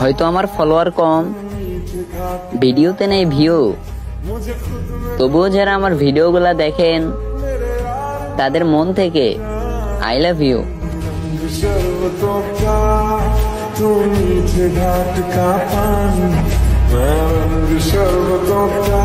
হয়তো আমার ফলোয়ার কম। ভিডিওতে নেই ভিউ তবুও যারা আমার ভিডিওগুলা দেখেন, তাদের মন থেকে আই লাভ ইউ शरबतों